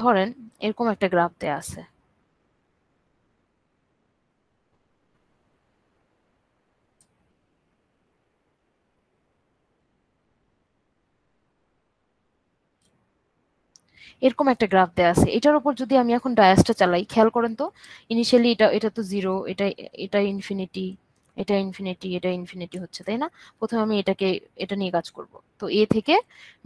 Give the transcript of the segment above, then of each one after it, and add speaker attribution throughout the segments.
Speaker 1: ধরেন এরকম একটা গ্রাফ দেয়া আছে। এরকম একটা গ্রাফ দেওয়া আছে। এটার উপর যদি আমি এখন ডায়াসটা চালাই, খেয়াল করেন তো ইনিশিয়ালি এটা এটা তো জিরো এটা এটা ইনফিনিটি এটা ইনফিনিটি এটা ইনফিনিটি হচ্ছে, তাই না? প্রথমে আমি এটাকে, এটা নিয়ে কাজ করব। তো এ থেকে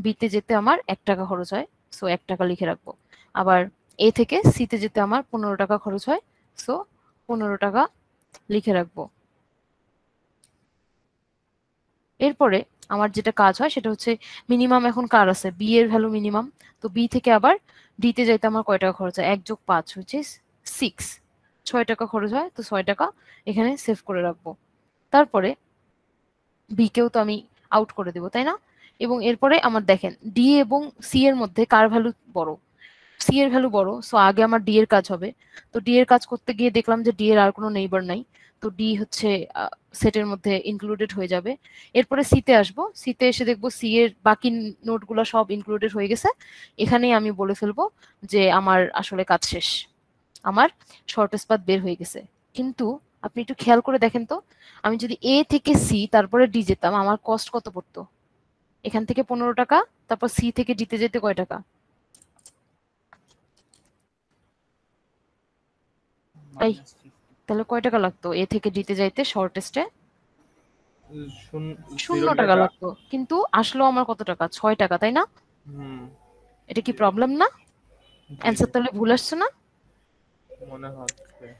Speaker 1: বিতে যেতে আমার এক টাকা খরচ হয় সো এক টাকা লিখে রাখব। আবার এ থেকে সিতে যেতে আমার পনেরো টাকা খরচ হয়। সো পনেরো টাকা লিখে রাখব। এরপরে আমার যেটা কাজ হয় সেটা হচ্ছে মিনিমাম এখন কার আছে? বি এর ভ্যালু মিনিমাম তো বি থেকে আবার ডিতে যাইতে আমার কয় টাকা খরচ হয়? এক যোগ পাঁচ হচ্ছে সিক্স ছয় টাকা খরচ হয়, তো ছয় টাকা এখানে সেভ করে রাখব। তারপরে বিকেও তো আমি আউট করে দেবো, তাই না? এবং এরপরে আমার দেখেন ডি এবং সি এর মধ্যে কার ভ্যালু বড়? সি এর ভ্যালু বড় সো আগে আমার ডি এর কাজ হবে। তো ডি এর কাজ করতে গিয়ে দেখলাম যে ডি এর আর কোনো নেইবার নাই, তো ডি হচ্ছে সেটের মধ্যে ইনক্লুডেড হয়ে যাবে। এরপরে সিতে আসব। সিতে এসে দেখব সি এর বাকি নোটগুলো সব ইনক্লুডেড হয়ে গেছে। এখানেই আমি বলে ফেলব যে আমার আসলে কাজ শেষ। আমার শর্টেস্ট পাথ বের হয়ে গেছে। কিন্তু আপনি একটু খেয়াল করে দেখেন তো, আমি যদি এ থেকে সি তারপরে ডি যেতাম, আমার কস্ট কত পড়তো? এখান থেকে পনেরো টাকা, তারপর সি থেকে ডিতে যেতে কয় টাকা? তাই তাহলে কয় টাকা লাগতো? এ থেকে ডিতে যাইতে শর্টেস্টে শূন্য টাকা লাগতো। কিন্তু আসলো আমার কত টাকা? ছয় টাকা তাই না? এটা কি প্রবলেম না? অ্যান্সার তাহলে ভুল আসছে না?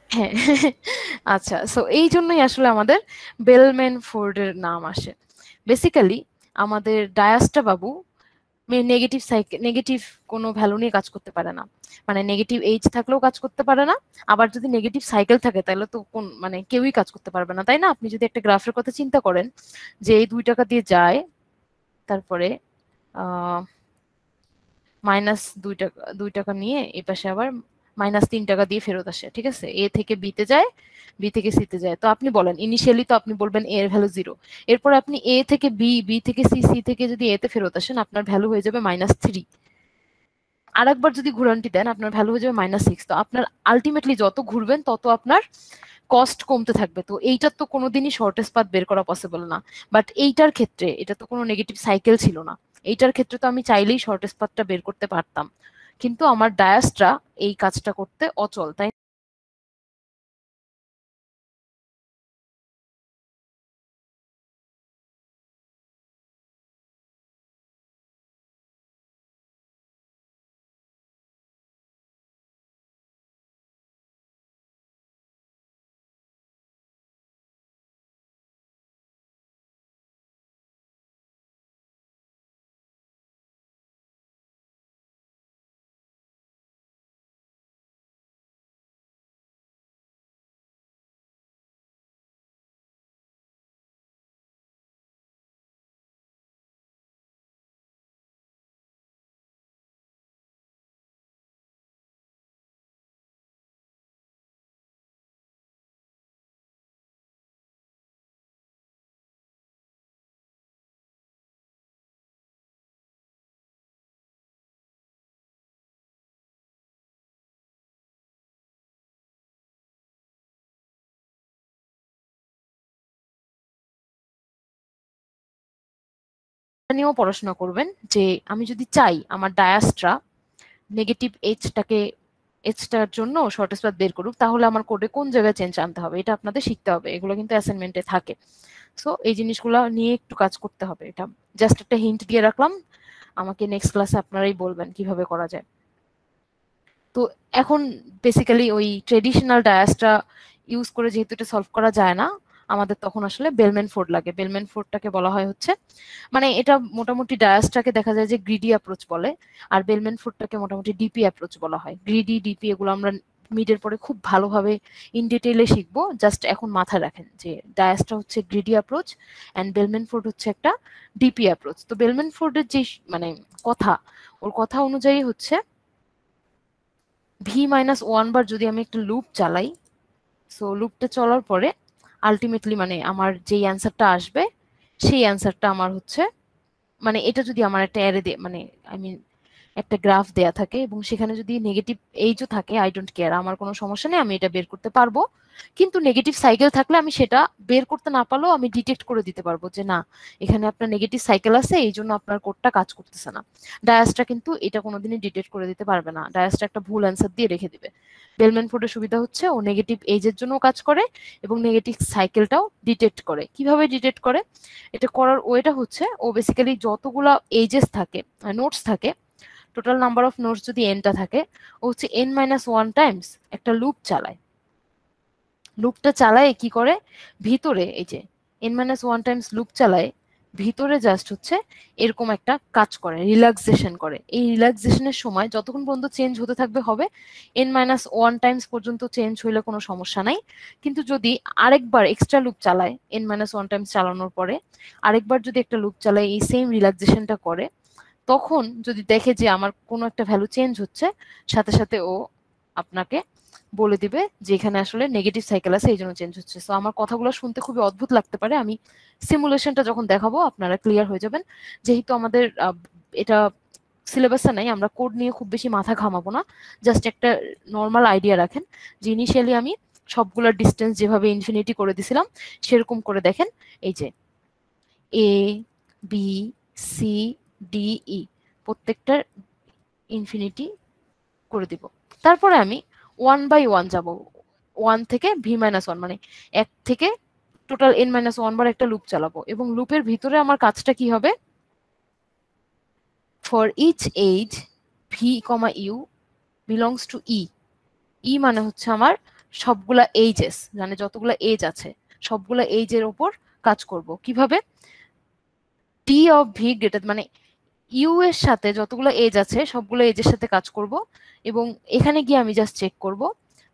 Speaker 1: হ্যাঁ। আচ্ছা সো এই জন্যই আসলে আমাদের বেলম্যান ফোর্ডের নাম আসে। বেসিক্যালি আমাদের ডায়াসটা বাবু নেগেটিভ সাইকেল নেগেটিভ কোনো ভ্যালু নিয়ে কাজ করতে পারে না। মানে নেগেটিভ এইজ থাকলেও কাজ করতে পারে না, আবার যদি নেগেটিভ সাইকেল থাকে তাহলে তো কোন মানে কেউই কাজ করতে পারবে না, তাই না? আপনি যদি একটা গ্রাফের কথা চিন্তা করেন যে এই দুই টাকা দিয়ে যায়, তারপরে মাইনাস দুই টাকা দুই টাকা নিয়ে এই পাশে আবার মাইনাস তিন টাকা দিয়ে ফেরত আসে, ঠিক আছে? এ থেকে বিতে যায় বি থেকে সিতে যায়। তো আপনি বলেন ইনিশিয়ালি তো আপনি বলবেন এর ভ্যালু জিরো এরপর আপনি এ থেকে বি বি থেকে সি সি থেকে যদি এতে ফেরত আসেন, আপনার ভ্যালু হয়ে যাবে মাইনাস থ্রি আর একবার যদি ঘুরানটি দেন, আপনার ভ্যালু হয়ে যাবে মাইনাস সিক্স তো আপনার আলটিমেটলি যত ঘুরবেন, তত আপনার কস্ট কমতে থাকবে। তো এইটার তো কোনোদিনই শর্টেস্ট পাথ বের করা পসিবল না। বাট এইটার ক্ষেত্রে, এটা তো কোনো নেগেটিভ সাইকেল ছিল না। এইটার ক্ষেত্রে তো আমি চাইলেই শর্টেস্ট পাথটা বের করতে পারতাম। কিন্তু আমার ডায়াসটা এই কাজটা করতে অচল তাই নিয়েও পড়াশোনা করবেন, যে আমি যদি চাই আমার ডায়াস্ট্রা নেগেটিভ এইচটাকে এইচটার জন্য শর্টেস্ট পাথ বের করুক, তাহলে আমার কোডে কোন জায়গায় চেঞ্জ আনতে হবে? এটা আপনাদের শিখতে হবে, এগুলো কিন্তু অ্যাসাইনমেন্টে থাকে। সো এই জিনিসগুলো নিয়ে একটু কাজ করতে হবে এটা। জাস্ট একটা হিন্ট দিয়ে রাখলাম, আমাকে নেক্সট ক্লাসে আপনারাই বলবেন কীভাবে করা যায়। তো এখন বেসিক্যালি ওই ট্রেডিশনাল ডায়াসটা ইউজ করে যেহেতু এটা সলভ করা যায় না আমাদের তখন আসলে বেলমেন ফোর্ড লাগে। বেলমেন ফোর্ডটাকে বলা হয় হচ্ছে মানে এটা মোটামুটি ডায়াসটাকে দেখা যায় যে গ্রিডি অ্যাপ্রোচ বলে, আর বেলমেন ফোর্ডটাকে মোটামুটি ডিপি অ্যাপ্রোচ বলা হয়। গ্রিডি ডিপি এগুলো আমরা মিডের পরে খুব ভালোভাবে ইন ডিটেইলে শিখব। জাস্ট এখন মাথায় রাখেন যে ডায়াসটা হচ্ছে greedy approach and Bellman Ford হচ্ছে একটা ডিপি অ্যাপ্রোচ তো বেলমেন ফোর্ডের যে মানে কথা, ওর কথা অনুযায়ী হচ্ছে ভি মাইনাস ওয়ান বার যদি আমি একটা লুপ চালাই সো লুপটা চলার পরে আলটিমেটলি মানে আমার যেই অ্যান্সারটা আসবে, সেই অ্যান্সারটা আমার হচ্ছে মানে এটা যদি আমার একটা অ্যারে দিয়ে মানে আই মিন একটা গ্রাফ দেয়া থাকে এবং সেখানে যদি নেগেটিভ এইজও থাকে আই ডোন্ট কেয়ার আমার কোনো সমস্যা নেই, আমি এটা বের করতে পারব। কিন্তু নেগেটিভ সাইকেল থাকলে আমি সেটা বের করতে না পারলেও আমি ডিটেক্ট করে দিতে পারব যে না, এখানে আপনার নেগেটিভ সাইকেল আছে, এই জন্য আপনার কোডটা কাজ করতেছে না। ডায়াসটা কিন্তু এটা কোনোদিনই ডিটেক্ট করে দিতে পারবে না। ডায়াসটা একটা ভুল অ্যান্সার দিয়ে রেখে দিবে। বেলম্যান ফোর্ডের সুবিধা হচ্ছে ও নেগেটিভ এজের জন্য কাজ করে এবং নেগেটিভ সাইকেলটাও ডিটেক্ট করে। কীভাবে ডিটেক্ট করে? এটা করার ওয়েটা হচ্ছে ও বেসিক্যালি যতগুলা এজেস থাকে নোটস থাকে টোটাল নাম্বার অফ নোটস যদি এনটা থাকে, ও হচ্ছে এন মাইনাস ওয়ান টাইমস একটা লুপ চালায়। লুপটা চালায় কি করে? ভিতরে এই যে N minus one times loop চালায়, ভিতরে জাস্ট হচ্ছে এরকম একটা কাজ করে রিল্যাক্সেশন করে। এই রিল্যাক্সেশনের সময় যতক্ষণ পর্যন্ত চেঞ্জ হতে থাকবে, হবে এন মাইনাস ওয়ান টাইমস পর্যন্ত চেঞ্জ হইলে কোনো সমস্যা নাই। কিন্তু যদি আরেকবার এক্সট্রা লুপ চালায় এন মাইনাস ওয়ান টাইমস চালানোর পরে, আরেকবার যদি একটা লুপ চালায়, এই সেম রিল্যাক্সেশনটা করে তখন যদি দেখে যে আমার কোনো একটা ভ্যালু চেঞ্জ হচ্ছে, সাথে সাথে ও আপনাকে বলে দিবে যে এখানে আসলে নেগেটিভ সাইকেল আছে এই জন্য চেঞ্জ হচ্ছে। সো আমার কথাগুলো শুনতে খুবই অদ্ভুত লাগতে পারে। আমি সিমুলেশনটা যখন দেখাবো, আপনারা ক্লিয়ার হয়ে যাবেন। যেহেতু আমাদের এটা সিলেবাসে নাই, আমরা কোড নিয়ে খুব বেশি মাথা ঘামাবো না। জাস্ট একটা নর্মাল আইডিয়া রাখেন যে ইনিশিয়ালি আমি সবগুলোর ডিস্টেন্স যেভাবে ইনফিনিটি করে দিছিলাম, সেরকম করে দেখেন। এই যে A B C D E প্রত্যেকটার ইনফিনিটি করে দিব। তারপরে আমি ওয়ান বাই ওয়ান যাব। ওয়ান থেকে ভি মাইনাস ওয়ান মানে এক থেকে টোটাল এন মাইনাস ওয়ান বার একটা লুপ চালাবো এবং লুপের ভিতরে আমার কাজটা কি হবে? For each edge V comma U belongs to E E মানে হচ্ছে আমার সবগুলা এইজেস মানে যতগুলা এজ আছে, সবগুলা এইজের ওপর কাজ করব। কীভাবে? টি অফ ভি গ্রেটার মানে ইউ এর সাথে যতগুলো এজ আছে, সবগুলো এজের সাথে কাজ করব এবং এখানে গিয়ে আমি জাস্ট চেক করব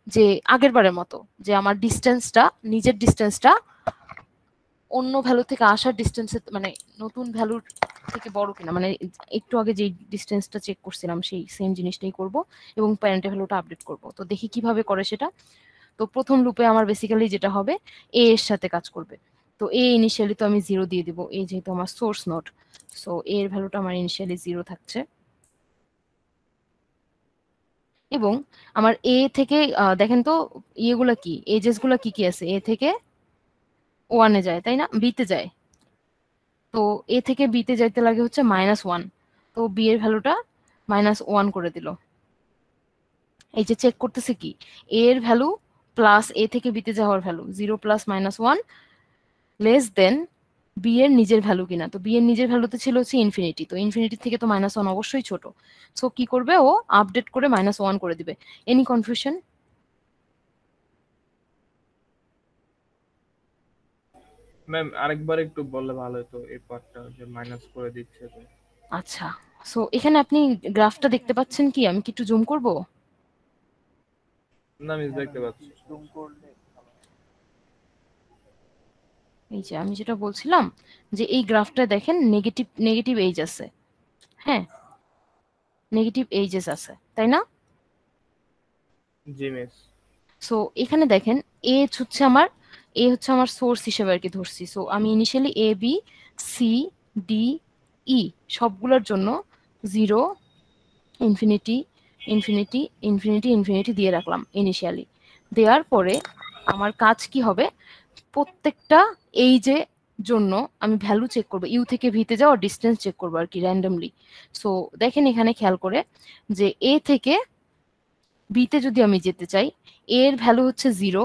Speaker 1: যে আগের বারের মতো যে আমার ডিস্টেন্সটা নিজের ডিস্টেন্সটা অন্য ভ্যালু থেকে আসার ডিস্টেন্সে মানে নতুন ভ্যালুর থেকে বড় কিনা। মানে একটু আগে যে ডিস্টেন্সটা চেক করছিলাম, সেই সেম জিনিসটাই করব এবং প্যারেন্টের ভ্যালুটা আপডেট করব। তো দেখি কীভাবে করে সেটা। তো প্রথম লুপে আমার বেসিক্যালি যেটা হবে এ এর সাথে কাজ করবে। তো এ ইনিশিয়ালি তো আমি জিরো দিয়ে দিব। এই যেহেতু আমার সোর্স নোট সো এর ভ্যালুটা আমার ইনিশিয়ালি জিরো থাকছে। এবং আমার এ থেকে দেখেন তো ইয়েগুলো কি? এজেসগুলো কি কি আছে? এ থেকে ওয়ানে যায়, তাই না? বিতে যায়। তো এ থেকে বিতে যাইতে লাগে হচ্ছে মাইনাস ওয়ান তো বি এর ভ্যালুটা মাইনাস ওয়ান করে দিল। এই যে চেক করতেছে কি? এর ভ্যালু প্লাস এ থেকে বিতে যাওয়ার value zero plus minus one less than B এর নিজের ভ্যালু কিনা। তো বি এর নিজের ভ্যালুতে ছিল হচ্ছে ইনফিনিটি তো ইনফিনিটি থেকে তো মাইনাস ওয়ান অবশ্যই ছোট। সো কি করবে? ও আপডেট করে মাইনাস ওয়ান করে দিবে। এনি কনফিউশন
Speaker 2: ম্যাম আরেকবার একটু বললে ভালো হতো এই পার্টটা যে মাইনাস করে দিচ্ছে তো।
Speaker 1: আচ্ছা। সো এখানে আপনি গ্রাফটা দেখতে পাচ্ছেন কি? আমি কি একটু জুম করব?
Speaker 2: না মিস দেখতে পাচ্ছি।
Speaker 3: জুম করলে
Speaker 1: এই যে আমি যেটা বলছিলাম যে এই গ্রাফটা দেখেন নেগেটিভ নেগেটিভ এইজ আছে। হ্যাঁ? নেগেটিভ এইজেস আছে তাই না?
Speaker 2: জি মিস
Speaker 1: সো এখানে দেখেন এ হচ্ছে আমার এ হচ্ছে আমার সোর্স হিসেবে আর কি ধরছি। সো আমি initially A B C D E সবগুলোর জন্য zero infinity infinity infinity infinity দিয়ে রাখলাম ইনিশিয়ালি দেওয়ার পরে আমার কাজ কি হবে? প্রত্যেকটা এই যে জন্য আমি ভ্যালু চেক করব ইউ থেকে ভিতে যাওয়া ডিস্টেন্স চেক করব আর কি র্যান্ডমলি সো দেখেন এখানে খেয়াল করে যে এ থেকে বিতে যদি আমি যেতে চাই এর ভ্যালু হচ্ছে zero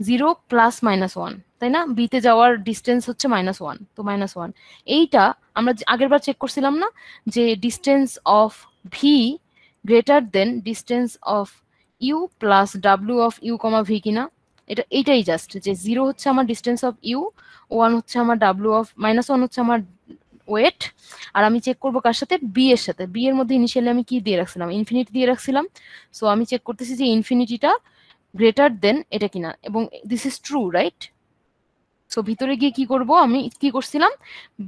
Speaker 1: zero plus minus one তাই না? বিতে যাওয়ার ডিস্টেন্স হচ্ছে মাইনাস ওয়ান তো মাইনাস ওয়ান এইটা আমরা আগের বার চেক করছিলাম না, যে distance of V greater than distance of U plus W of U comma V কিনা? এটা এইটাই জাস্ট যে জিরো হচ্ছে আমার ডিস্টেন্স অফ ইউ ওয়ান হচ্ছে আমার ডাব্লিউ অফ মাইনাস ওয়ান হচ্ছে আমার ওয়েট আর আমি চেক করব কার সাথে? বি এর সাথে। বি এর মধ্যে ইনিশিয়ালি আমি কি দিয়ে রাখছিলাম? ইনফিনিটি দিয়ে রাখছিলাম। সো আমি চেক করতেছি যে ইনফিনিটিটা গ্রেটার দেন এটা কিনা। এবং this is true right so ভিতরে গিয়ে কি করব? আমি কি করছিলাম?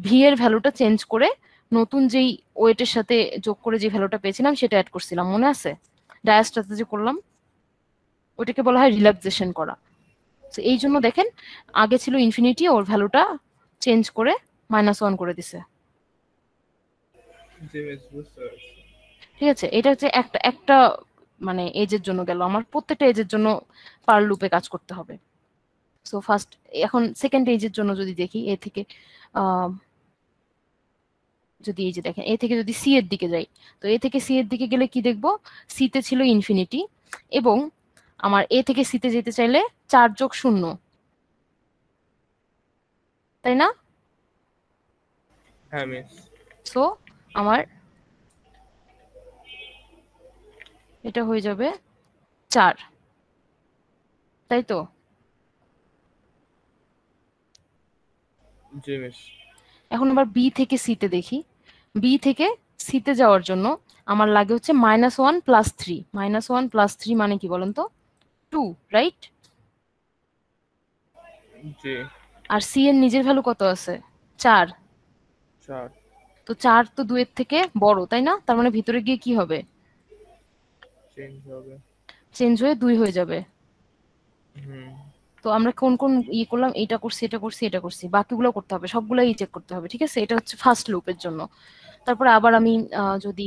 Speaker 1: ভি এর ভ্যালুটা চেঞ্জ করে নতুন যেই ওয়েটের সাথে যোগ করে যে ভ্যালুটা পেয়েছিলাম, সেটা অ্যাড করছিলাম। মনে আছে? ডায়াসটাতে যে করলাম ওটাকে বলা হয় রিল্যাক্সেশন করা। তো এই জন্য দেখেন আগে ছিল ইনফিনিটি ওর ভ্যালুটা চেঞ্জ করে মাইনাস ওয়ান করে দিছে। ঠিক আছে? এটা হচ্ছে একটা একটা মানে এজের জন্য গেল। আমার প্রত্যেকটা এজের জন্য পার লুপে কাজ করতে হবে। সো ফার্স্ট এখন সেকেন্ড এজের জন্য যদি দেখি এ থেকে যদি এই যে দেখেন এ থেকে যদি সি এর দিকে যাই তো এ থেকে সি এর দিকে গেলে কি দেখব? সি তে ছিল ইনফিনিটি এবং আমার এ থেকে সি তে যেতে চাইলে চার যোগ শূন্য। তাই না?
Speaker 2: হ্যাঁ মিস
Speaker 1: সো আমার এটা হয়ে যাবে চার। তাই তো? এখন আবার বি থেকে সিতে দেখি। বি থেকে সিতে যাওয়ার জন্য আমার লাগে হচ্ছে minus one plus three minus one plus three মানে কি বলেন তো? টু রাইট
Speaker 2: জি।
Speaker 1: আর সি এর নিজের ভ্যালু কত আছে? চার।
Speaker 2: চার।
Speaker 1: তো চার তো দুয়ের থেকে বড় তাই না? তার মানে ভিতরে গিয়ে কি হবে?
Speaker 2: চেঞ্জ হবে।
Speaker 1: চেঞ্জ হয়ে দুই হয়ে যাবে। তো আমরা কোন কোন ইয়ে করলাম? এটা করছি এটা করছি এটা করছি। বাকিগুলো করতে হবে। সবগুলাই চেক করতে হবে ঠিক আছে? এটা হচ্ছে ফার্স্ট লুপের জন্য। তারপরে আবার আমি যদি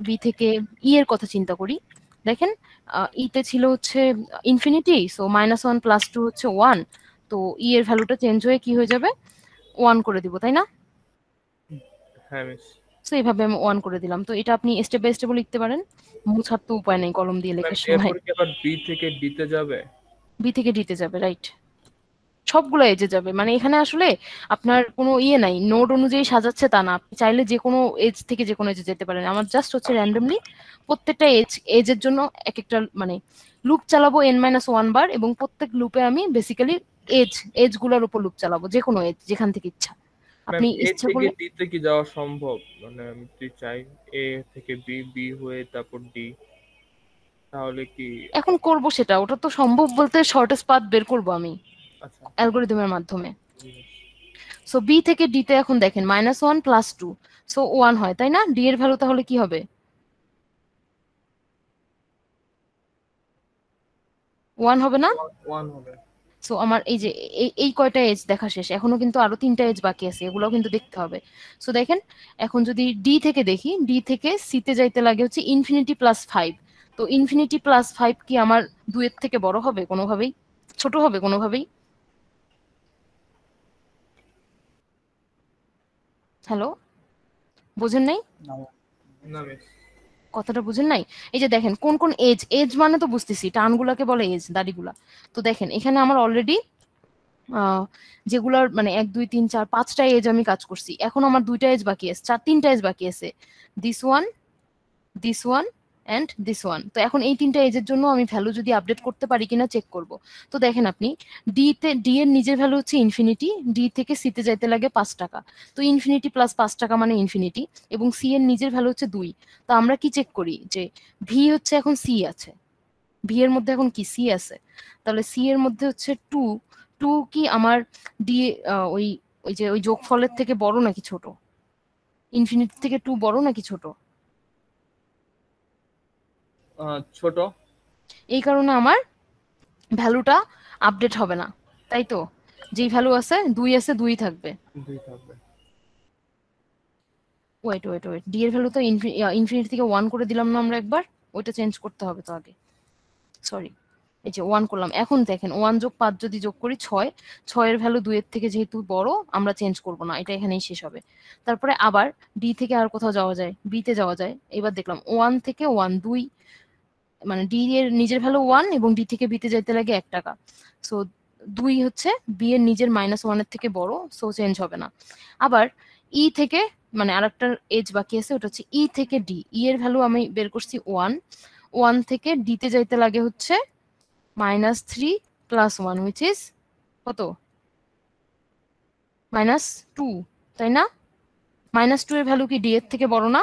Speaker 1: বি থেকে ই এর কথা চিন্তা করি দেখেন ইতে ছিল হচ্ছে infinity so minus one plus two হচ্ছে ওয়ান তো ই এর ভ্যালুটা চেঞ্জ হয়ে কি হয়ে যাবে? ওয়ান করে দিব তাই না?
Speaker 2: হ্যাঁ
Speaker 1: সো এইভাবে আমি ওয়ান করে দিলাম। তো এটা আপনি স্টেপ বাই স্টেপ লিখতে পারেন। মুছার তো উপায় নেই কলম দিয়ে লেখার সময়।
Speaker 2: কি আবার বি থেকে ডিতে যাবে?
Speaker 1: বি থেকে ডিতে যাবে রাইট সবগুলো এজে যাবে। মানে এখানে আসলে আপনার কোনো ইয়ে নাই নোড অনুযায়ী সাজাচ্ছে তা না। আপনি চাইলে যে কোনো এজ থেকে যে কোনো এজে যেতে পারেন। আমার জাস্ট হচ্ছে র্যান্ডমলি প্রত্যেকটা এজ এজের জন্য এক একটা মানে লুপ চালাবো এন মাইনাস ওয়ান বার এবং প্রত্যেক লুপে আমি বেসিক্যালি এজ এজগুলোর উপর লুপ চালাবো যে কোনো এজ যেখান থেকে ইচ্ছা। আপনি ইচ্ছা করলে
Speaker 2: ডি তে কি যাওয়া সম্ভব? মানে আমি যদি চাই এ থেকে বি বি হয়ে তারপর ডি তাহলে কি
Speaker 1: এখন করব সেটা। ওটা তো সম্ভব বলতে শর্টেস্ট পাথ বের করব আমি। অ্যালগোরিদমের মাধ্যমে। সো বি থেকে ডি তে এখন দেখেন minus one plus two so one হয় তাই না? ডি এর ভ্যালু তাহলে কি হবে? ওয়ান হবে না?
Speaker 2: ওয়ান হবে।
Speaker 1: সো আমার এই যে এই এই কয়টা এজ দেখা শেষ। এখনও কিন্তু আরও তিনটা এজ বাকি আছে এগুলোও কিন্তু দেখতে হবে। সো দেখেন এখন যদি ডি থেকে দেখি ডি থেকে সি তে যাইতে লাগে হচ্ছে ইনফিনিটি প্লাস ফাইভ তো ইনফিনিটি প্লাস ফাইভ কি আমার দুয়ের থেকে বড় হবে? কোনোভাবেই? ছোট হবে কোনোভাবেই? হ্যালো? বোঝেন নাই? কথাটা বুঝেন নাই? এই যে দেখেন কোন কোন এজ এজ মানে তো বুঝতেছি টানগুলাকে বলে এজ দাড়িগুলা। তো দেখেন এখানে আমার অলরেডি যেগুলার মানে এক দুই তিন চার পাঁচটা এজ আমি কাজ করছি। এখন আমার দুইটা এজ বাকি আছে চার তিনটা এজ বাকি আছে। This one this one and this one তো এখন এই তিনটা এজের জন্য আমি ভ্যালু যদি আপডেট করতে পারি কিনা চেক করব। তো দেখেন আপনি ডি তে ডি এর নিজের ভ্যালু হচ্ছে ইনফিনিটি ডি থেকে সিতে যাইতে লাগে পাঁচ টাকা। তো ইনফিনিটি প্লাস পাঁচ টাকা মানে ইনফিনিটি এবং সি এর নিজের ভ্যালু হচ্ছে দুই। তো আমরা কি চেক করি? যে ভি হচ্ছে এখন সি আছে। ভি এর মধ্যে এখন কি সি আছে? তাহলে সি এর মধ্যে হচ্ছে টু টু কি আমার ডি ওই ওই যে, ওই যোগফলের থেকে বড় নাকি ছোট? ইনফিনিটি থেকে টু বড় নাকি ছোট?
Speaker 2: ছোট।
Speaker 1: এই কারণে আমার ভ্যালুটা আপডেট হবে না তাই তো? যেই ভ্যালু আছে দুই আছে দুই থাকবে।
Speaker 2: দুই থাকবে।
Speaker 1: ওয়েট ওয়েট ওয়েট ডি এর ভ্যালু তো ইনফিনিটি থেকে ওয়ান করে দিলাম না আমরা একবার ওইটা চেঞ্জ করতে হবে তো আগে। সরি এই যে ওয়ান করলাম। এখন দেখেন ওয়ান যোগ পাঁচ যদি যোগ করি ছয় ছয়ের ভ্যালু দুইয়ের থেকে যেহেতু বড় আমরা চেঞ্জ করব না এটা এখানেই শেষ হবে। তারপরে আবার ডি থেকে আর কোথাও যাওয়া যায় বি তে যাওয়া যায়। এবার দেখলাম ওয়ান থেকে ওয়ান দুই মানে ডি এর নিজের ভ্যালু ওয়ান এবং ডি থেকে বিতে যাইতে লাগে এক টাকা। সো দুই হচ্ছে বি এর নিজের মাইনাস ওয়ানের থেকে বড় সো চেঞ্জ হবে না। আবার ই থেকে মানে আরেকটা এজ বাকি আছে, ওটা হচ্ছে ই থেকে ডি ই এর ভ্যালু আমি বের করছি ওয়ান ওয়ান থেকে ডি তে যাইতে লাগে হচ্ছে minus three plus one which is কত? মাইনাস টু তাই না? মাইনাস টু এর ভ্যালু কি ডি এর থেকে বড় না?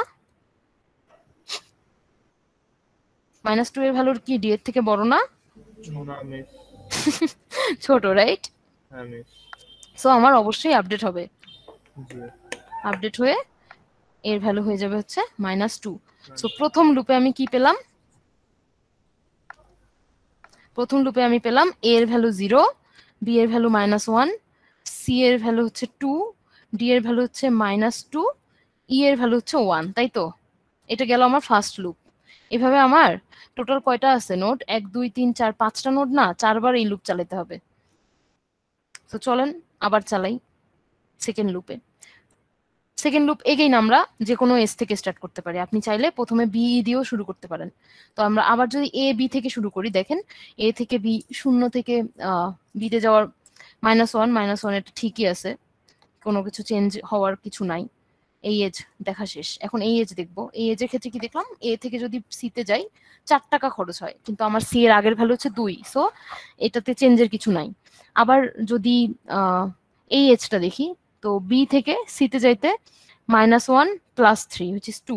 Speaker 1: মাইনাস টু এর ভ্যালু কি? ডি এর থেকে বড় না? ছোট রাইট সো আমার অবশ্যই আপডেট হবে। আপডেট হয়ে এর ভ্যালু হয়ে যাবে হচ্ছে মাইনাস টু সো প্রথম লুপে আমি কি পেলাম? প্রথম লুপে আমি পেলাম এ এর ভ্যালু জিরো বি এর ভ্যালু মাইনাস ওয়ান সি এর ভ্যালু হচ্ছে টু ডি এর ভ্যালু হচ্ছে মাইনাস টু ই এর ভ্যালু হচ্ছে ওয়ান তাই তো? এটা গেল আমার ফার্স্ট লুপ এভাবে আমার টোটাল কয়টা আছে? নোট এক, দুই, তিন, চার, পাঁচটা নোট না, চারবার এই লুপ চালাতে হবে। তো চলেন, আবার চালাই সেকেন্ড লুপে সেকেন্ড লুপ এগেইন আমরা যে কোনো এস থেকে স্টার্ট করতে পারি। আপনি চাইলে প্রথমে বি দিয়েও শুরু করতে পারেন। তো আমরা আবার যদি এ বি থেকে শুরু করি, দেখেন এ থেকে বি শূন্য থেকে বিতে যাওয়ার মাইনাস ওয়ান মাইনাস ওয়ান এটা ঠিকই আছে। কোনো কিছু চেঞ্জ হওয়ার কিছু নাই। এই এজ দেখা শেষ। এখন এই এজ দেখব। এই এজের ক্ষেত্রে কি দেখলাম? এ থেকে যদি সিতে যাই, চার টাকা খরচ হয়। কিন্তু আমার সি এর আগের ভ্যালু হচ্ছে দুই। সো এটাতে চেঞ্জের কিছু নাই। আবার যদি এই এজটা দেখি, তো বি থেকে সিতে যাইতে minus one plus three which is two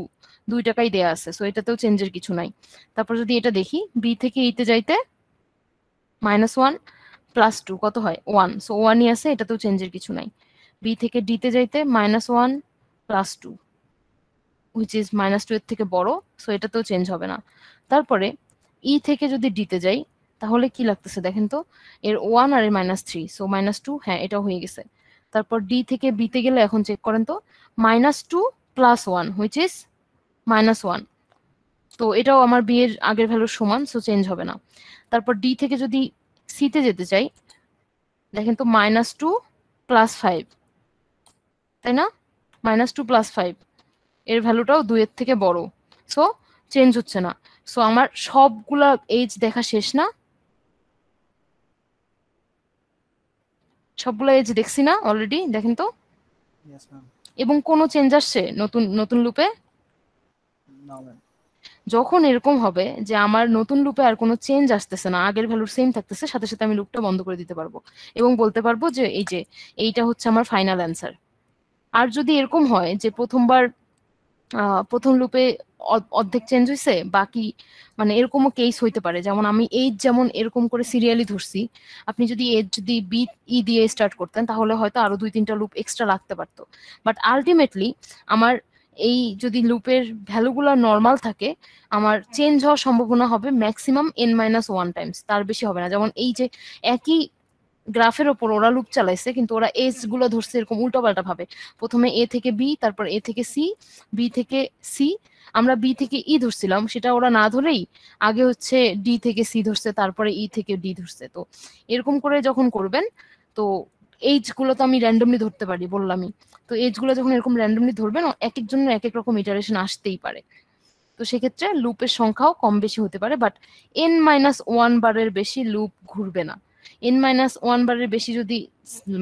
Speaker 1: দুই টাকাই দেয়া আছে। সো এটাতেও চেঞ্জের কিছু নাই। তারপর যদি এটা দেখি বি থেকে ইতে যাইতে মাইনাস ওয়ান প্লাস টু কত হয়? ওয়ান সো ওয়ানই আছে, এটাতেও চেঞ্জের কিছু নাই। বি থেকে ডিতে যাইতে minus one plus two which is minus two এর থেকে বড় সো এটাতেও চেঞ্জ হবে না। তারপরে ই থেকে যদি ডিতে যাই, তাহলে কি লাগতেছে দেখেন তো? এর ওয়ান আর এর minus three so minus two হ্যাঁ এটা হয়ে গেছে। তারপর ডি থেকে বিতে গেলে এখন চেক করেন তো minus two plus one which is minus one তো এটাও আমার বি এর আগের ভ্যালুর সমান সো চেঞ্জ হবে না। তারপর ডি থেকে যদি সিতে যেতে চাই, দেখেন তো মাইনাস টু প্লাস ফাইভ তাই না? মাইনাস টু প্লাস ফাইভ এর ভ্যালুটাও দুইয়ের থেকে বড়। সো চেঞ্জ হচ্ছে না। সো আমার সবগুলা এজ দেখা শেষ না। সবগুলো এজ দেখছি না অলরেডি দেখেন তো? এবং কোনো চেঞ্জ আসছে নতুন নতুন লুপে যখন এরকম হবে যে আমার নতুন লুপে আর কোনো চেঞ্জ আসতেছে না আগের ভ্যালুর সেম থাকতেছে সাথে সাথে আমি লুপটা বন্ধ করে দিতে পারব। এবং বলতে পারব যে এই যে এইটা হচ্ছে আমার ফাইনাল অ্যান্সার আর যদি এরকম হয় যে প্রথমবার প্রথম লুপে অর্ধেক চেঞ্জ হয়েছে বাকি মানে এরকমও কেস হইতে পারে। যেমন আমি এইজ যেমন এরকম করে সিরিয়ালি ধরছি, আপনি যদি এজ যদি বি ই দিয়ে স্টার্ট করতেন, তাহলে হয়তো আরও দুই তিনটা লুপ এক্সট্রা লাগতে পারতো। বাট আলটিমেটলি আমার এই যদি লুপের ভ্যালুগুলো নর্মাল থাকে, আমার চেঞ্জ হওয়ার সম্ভাবনা হবে maximum N minus one times তার বেশি হবে না। যেমন এই যে একই গ্রাফের ওপর ওরা লুপ চালাইছে, কিন্তু ওরা এজগুলো ধরছে এরকম উল্টোপাল্টা ভাবে। প্রথমে এ থেকে বি তারপর এ থেকে সি বি থেকে সি আমরা বি থেকে ই ধরছিলাম, সেটা ওরা না ধরেই আগে হচ্ছে ডি থেকে সি ধরছে, তারপরে ই থেকে ডি ধরছে। তো এরকম করে যখন করবেন, তো এইজগুলো তো আমি র্যান্ডমলি ধরতে পারি, বললামই। তো এজগুলো যখন এরকম র্যান্ডমলি ধরবেন এক এক জনের এক এক রকম ইটারেশন আসতেই পারে। তো সেক্ষেত্রে লুপের সংখ্যাও কম বেশি হতে পারে বাট এন মাইনাস ওয়ান বারের বেশি লুপ ঘুরবে না। এন মাইনাস ওয়ান বারের বেশি যদি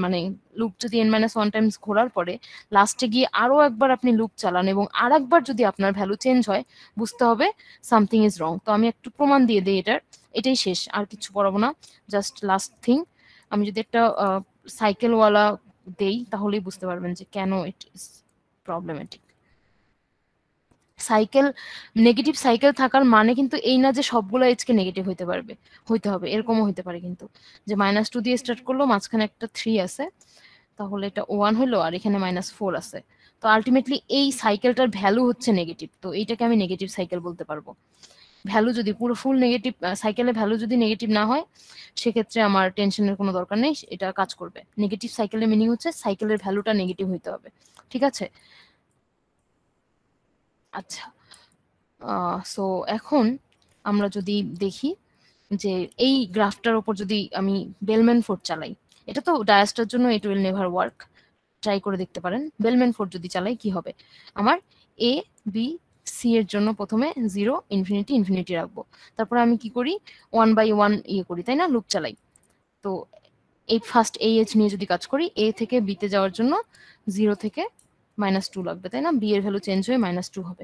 Speaker 1: মানে লুপ যদি এন মাইনাস ওয়ান টাইমস ঘোরার পরে লাস্টে গিয়ে আরও একবার আপনি লুপ চালান এবং আর একবার যদি আপনার ভ্যালু চেঞ্জ হয়, বুঝতে হবে সামথিং ইজ রং তো আমি একটু প্রমাণ দিয়ে দিই এটার। এটাই শেষ, আর কিছু পড়াবো না। জাস্ট লাস্ট থিং আমি যদি একটা সাইকেলওয়ালা দেই, তাহলেই বুঝতে পারবেন যে কেন it is problematic cycle negative cycle থাকার মানে কিন্তু এই না যে সবগুলো এজকে নেগেটিভ হইতে পারবে, হইতে হবে, এরকমও হইতে পারে কিন্তু। যে মাইনাস টু দিয়ে স্টার্ট করল, মাঝখানে একটা থ্রি আছে, তাহলে এটা ওয়ান হলো আর এখানে মাইনাস ফোর আছে। তো আলটিমেটলি এই সাইকেলটার ভ্যালু হচ্ছে নেগেটিভ তো এইটাকে আমি নেগেটিভ সাইকেল বলতে পারব। ভ্যালু যদি পুরো ফুল নেগেটিভ সাইকেলের ভ্যালু যদি নেগেটিভ না হয়, সেক্ষেত্রে আমার টেনশনের কোনো দরকার নেই, এটা কাজ করবে। নেগেটিভ সাইকেলের মিনিং হচ্ছে সাইকেলের ভ্যালুটা নেগেটিভ হইতে হবে, ঠিক আছে? আচ্ছা। সো এখন আমরা যদি দেখি যে এই গ্রাফটার উপর যদি আমি বেলম্যান ফোর্ড চালাই, এটা তো ডায়াসটার জন্য it will never work try করে দেখতে পারেন, বেলম্যান ফোর্ড যদি চালাই কি হবে? আমার এ বি সি এর জন্য প্রথমে জিরো ইনফিনিটি ইনফিনিটি রাখব। তারপরে আমি কি করি? ওয়ান বাই ওয়ান ইয়ে করি, তাই না? লুপ চালাই। তো এই ফার্স্ট এই এইচ নিয়ে যদি কাজ করি এ থেকে বিতে যাওয়ার জন্য জিরো থেকে মাইনাস টু লাগবে, তাই না? বি এর ভ্যালু চেঞ্জ হয়ে মাইনাস টু হবে।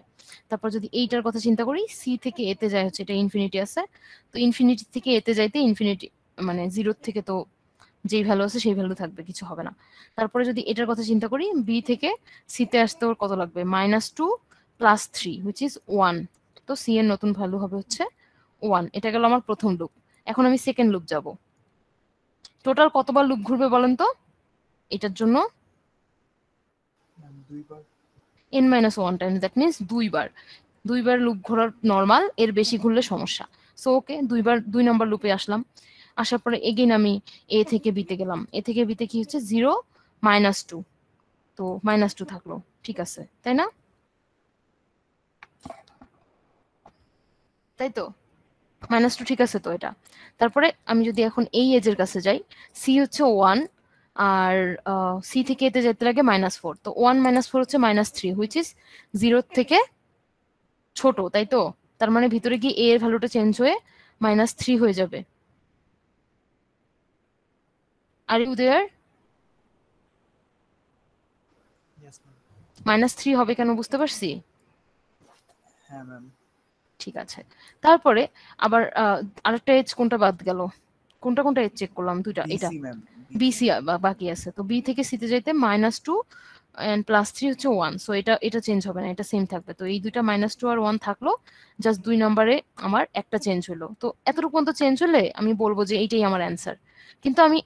Speaker 1: তারপর যদি এইটার কথা চিন্তা করি সি থেকে এতে যায় হচ্ছে, এটা ইনফিনিটি আছে। তো ইনফিনিটি থেকে এতে যাইতে ইনফিনিটি মানে জিরোর থেকে তো যেই ভ্যালু আছে, সেই ভ্যালু থাকবে, কিছু হবে না। তারপরে যদি এটার কথা চিন্তা করি বি থেকে সিতে আসতে ওর কত লাগবে? Minus two plus three which is one তো সি এর নতুন ভ্যালু হবে হচ্ছে ওয়ান এটা গেল আমার প্রথম লুপ এখন আমি সেকেন্ড লুপ যাব। টোটাল কতবার লুপ ঘুরবে বলেন তো? এটার জন্য
Speaker 3: দুইবার?
Speaker 1: N minus one times that means দুইবার। দুইবার লুপ ঘোরার নর্মাল এর বেশি ঘুরলে সমস্যা। সো ওকে দুইবার, দুই নম্বর লুপে আসলাম। আসার পরে এগেইন আমি এ থেকে বিতে গেলাম। এ থেকে বিতে কি হচ্ছে? জিরো মাইনাস টু তো মাইনাস টু থাকল। ঠিক আছে। তাই না? তাই তো? মাইনাস টু ঠিক আছে তো এটা। তারপরে আমি যদি এখন এই এজের কাছে যাই সি হচ্ছে ওয়ান আর সি থেকে এতে যেতে লাগে মাইনাস ফোর তো ওয়ান মাইনাস ফোর হচ্ছে মাইনাস থ্রি হুইচ ইজ জিরোর থেকে ছোট তাই তো? তার মানে ভিতরে গিয়ে এ এর ভ্যালুটা চেঞ্জ হয়ে মাইনাস থ্রি হয়ে যাবে। Are you there minus three হবে কেন বুঝতে পারছি?
Speaker 3: হ্যাঁ ম্যাম
Speaker 1: ঠিক আছে। তারপরে আবার আরেকটা এজ কোনটা বাদ গেল? কোনটা কোনটা এজ চেক করলাম? দুইটা এটা
Speaker 3: বিসি
Speaker 1: বাকি আছে। তো বি থেকে সিতে যাইতে minus two and plus three হচ্ছে ওয়ান সো এটা এটা চেঞ্জ হবে না, এটা সেম থাকবে। তো এই দুইটা মাইনাস টু আর ওয়ান থাকল জাস্ট দুই নম্বরে আমার একটা চেঞ্জ হলো। তো এতটুকু পর্যন্ত চেঞ্জ হলে আমি বলব যে এইটাই আমার অ্যান্সার কিন্তু আমি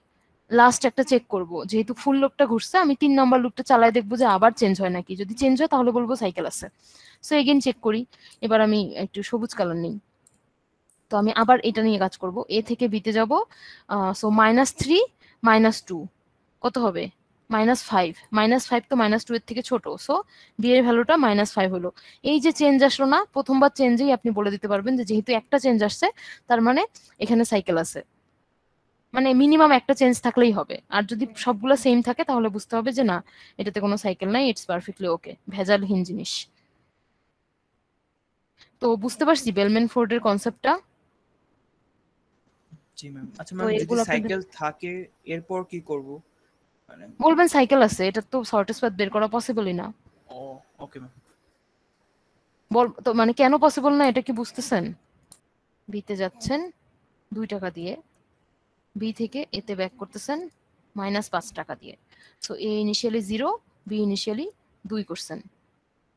Speaker 1: লাস্ট একটা চেক করব। যেহেতু ফুল লুকটা ঘুরছে, আমি তিন নম্বর লুকটা চালাই দেখব যে আবার চেঞ্জ হয় নাকি। যদি চেঞ্জ হয়, তাহলে বলব সাইকেল আছে। সো এগেন চেক করি। এবার আমি একটু সবুজ কালার নিই। তো আমি আবার এটা নিয়ে কাজ করব। এ থেকে বিতে যাব। So minus three minus two কত হবে? মাইনাস ফাইভ মাইনাস ফাইভ তো মাইনাস টু এর থেকে ছোট। সো বি এর ভ্যালুটা মাইনাস ফাইভ হলো। এই যে চেঞ্জ আসলো না, প্রথমবার চেঞ্জেই আপনি বলে দিতে পারবেন যে যেহেতু একটা চেঞ্জ আসছে, তার মানে এখানে সাইকেল আছে। মানে মিনিমাম একটা চেঞ্জ থাকলেই হবে। আর যদি সবগুলো সেম থাকে, তাহলে বুঝতে হবে যে না, এটাতে কোনো সাইকেল নাই ইটস পারফেক্টলি ওকে ভেজালহীন জিনিস। তো বুঝতে পারছি বেলমেন ফোর্ডের কনসেপ্টটা
Speaker 3: জি ম্যাম আচ্ছা ম্যাম যদি সাইকেল থাকে এরপর কি করব? মানে
Speaker 1: বলবেন সাইকেল আছে এটা তো শর্টেস্ট পাথ বের করা পসিবলই না।
Speaker 3: ও ওকে ম্যাম
Speaker 1: বল তো মানে কেন পসিবল না এটা কি বুঝতেছেন? বিতে যাচ্ছেন দুই টাকা দিয়ে। বি থেকে এতে ব্যাক করতেছেন মাইনাস পাঁচ টাকা দিয়ে। So A initially zero B initially দুই করছেন।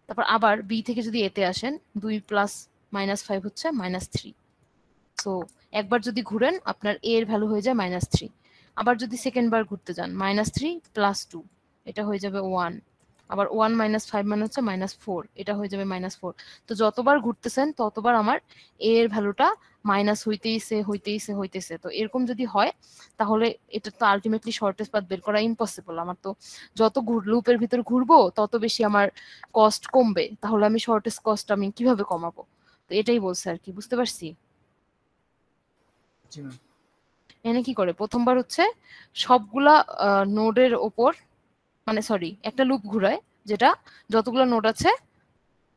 Speaker 1: তারপর আবার বি থেকে যদি এতে আসেন দুই প্লাস মাইনাস ফাইভ হচ্ছে মাইনাস থ্রি সো একবার যদি ঘুরেন, আপনার এ এর ভ্যালু হয়ে যায় মাইনাস থ্রি আবার যদি সেকেন্ড বার ঘুরতে যান মাইনাস থ্রি প্লাস টু এটা হয়ে যাবে ওয়ান আবার ওয়ান মাইনাস ফাইভ মানে হচ্ছে মাইনাস ফোর এটা হয়ে যাবে মাইনাস ফোর তো যতবার ঘুরতেছেন, ততবার আমার এ এর ভ্যালুটা মাইনাস হইতেইছে হইতেইছে হইতেছে তো এরকম যদি হয়, তাহলে এটা তো আলটিমেটলি শর্টেস্ট পাথ বের করা ইম্পসিবল আমার তো যত ঘুর লুপের ভিতর ঘুরবো, তত বেশি আমার কস্ট কমবে। তাহলে আমি শর্টেস্ট কস্ট আমি কীভাবে কমাবো? তো এটাই বলছে আর কি, বুঝতে পারছি? এখানে কি করে? প্রথমবার হচ্ছে সবগুলা নোডের ওপর মানে সরি একটা লুপ ঘুরায়, যেটা যতগুলো নোড আছে,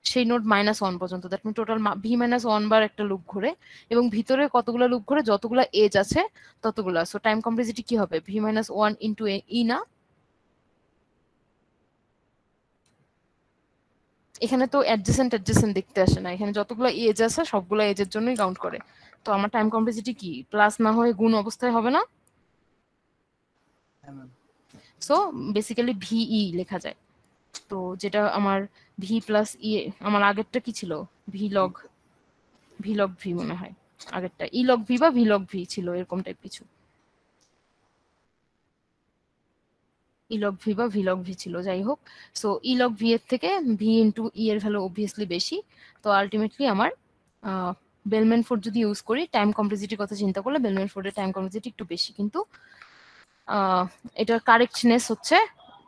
Speaker 1: সেই নোড মাইনাস ওয়ান পর্যন্ত। That mean total V minus one বার একটা লুপ ঘুরে এবং ভিতরে কতগুলো লুপ ঘুরে যতগুলো এজ আছে, ততগুলা। সো টাইম কমপ্লেক্সিটি কি হবে? V minus one into E না? এখানে তো অ্যাডজেসেন্ট অ্যাডজেসেন্ট দেখতে আসে না। এখানে যতগুলো এজ আছে, সবগুলো এজের জন্যই কাউন্ট করে। তো আমার টাইম কমপ্লেক্সিটি কি? প্লাস না হয়ে গুণ অবস্থায় হবে না? সো বেসিক্যালি ভিই লেখা যায়। তো যেটা আমার ভি প্লাস ই আমার আগেরটা কি ছিল? V log V log V মনে হয়। আগেরটা। ই লগ ভি বা ভি লগ ভি ছিল এরকম টাইপ কিছু। ই লগ ভি বা ভি লগ ভি ছিল যাই হোক। সো ই লগ ভি এর থেকে ভি ইন্টু ই এর ভ্যালু অবভিয়াসলি বেশি। তো আলটিমেটলি আমার বেলমেন ফোর্ড যদি ইউজ করি টাইম কম্পোজিটির কথা চিন্তা করলে বেলমেন ফোর্ডের টাইম কমপ্লেক্সিটি একটু বেশি। কিন্তু এটার কারেক্টনেস হচ্ছে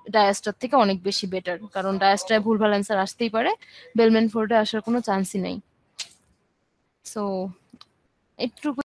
Speaker 1: ডায়াস্টার থেকে অনেক বেশি বেটার কারণ ডায়াস্টায় ভুলভাল অ্যান্সার আসতেই পারে। বেলমেন ফোর্ডে আসার কোনো চান্সই নেই। সো একটু